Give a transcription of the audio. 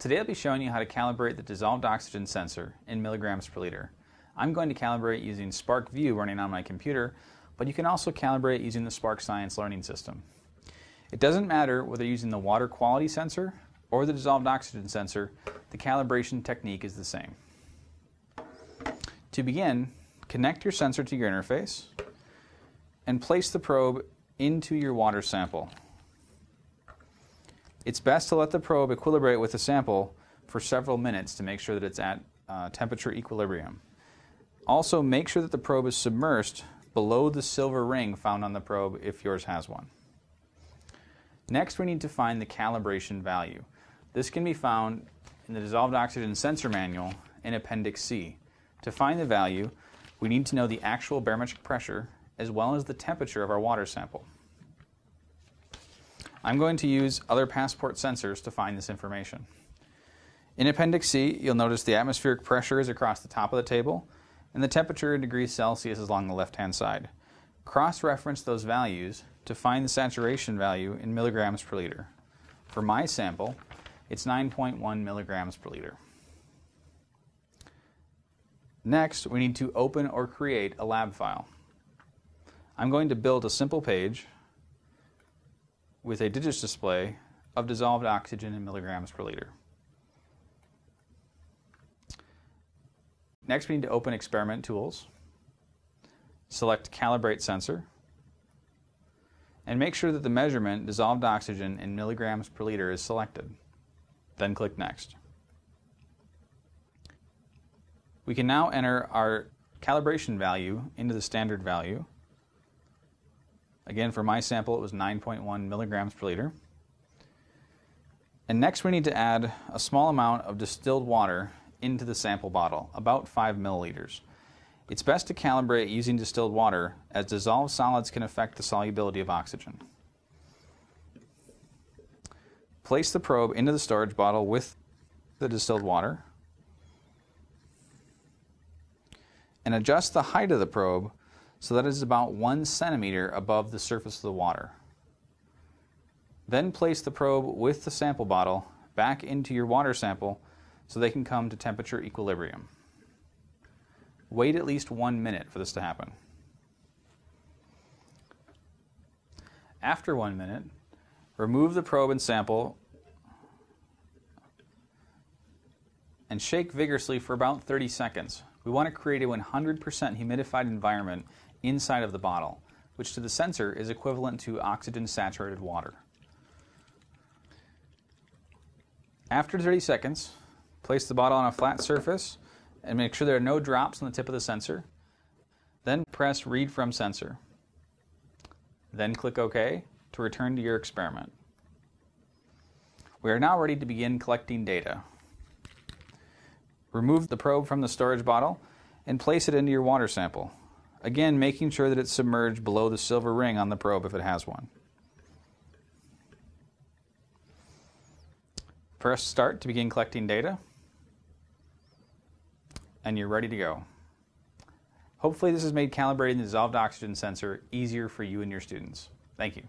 Today I'll be showing you how to calibrate the dissolved oxygen sensor in milligrams per liter. I'm going to calibrate using SparkVue running on my computer, but you can also calibrate using the Spark Science learning system. It doesn't matter whether you're using the water quality sensor or the dissolved oxygen sensor, the calibration technique is the same. To begin, connect your sensor to your interface and place the probe into your water sample. It's best to let the probe equilibrate with the sample for several minutes to make sure that it's at uh, temperature equilibrium. Also, make sure that the probe is submersed below the silver ring found on the probe if yours has one. Next, we need to find the calibration value. This can be found in the dissolved oxygen sensor manual in Appendix C. To find the value, we need to know the actual barometric pressure as well as the temperature of our water sample. I'm going to use other PASPORT sensors to find this information. In Appendix C, you'll notice the atmospheric pressure is across the top of the table, and the temperature in degrees Celsius is along the left-hand side. Cross-reference those values to find the saturation value in milligrams per liter. For my sample, it's 9.1 milligrams per liter. Next, we need to open or create a lab file. I'm going to build a simple page with a digits display of dissolved oxygen in milligrams per liter. Next, we need to open Experiment Tools, select Calibrate Sensor, and make sure that the measurement dissolved oxygen in milligrams per liter is selected. Then click Next. We can now enter our calibration value into the standard value Again, for my sample, it was 9.1 milligrams per liter. And next we need to add a small amount of distilled water into the sample bottle, about 5 milliliters. It's best to calibrate using distilled water as dissolved solids can affect the solubility of oxygen. Place the probe into the storage bottle with the distilled water and adjust the height of the probe so that is about one centimeter above the surface of the water. Then place the probe with the sample bottle back into your water sample so they can come to temperature equilibrium. Wait at least one minute for this to happen. After one minute, remove the probe and sample and shake vigorously for about 30 seconds. We want to create a 100% humidified environment inside of the bottle, which to the sensor is equivalent to oxygen saturated water. After 30 seconds, place the bottle on a flat surface and make sure there are no drops on the tip of the sensor. Then press Read from Sensor. Then click OK to return to your experiment. We are now ready to begin collecting data. Remove the probe from the storage bottle and place it into your water sample. Again, making sure that it's submerged below the silver ring on the probe if it has one. Press start to begin collecting data. And you're ready to go. Hopefully this has made calibrating the dissolved oxygen sensor easier for you and your students. Thank you.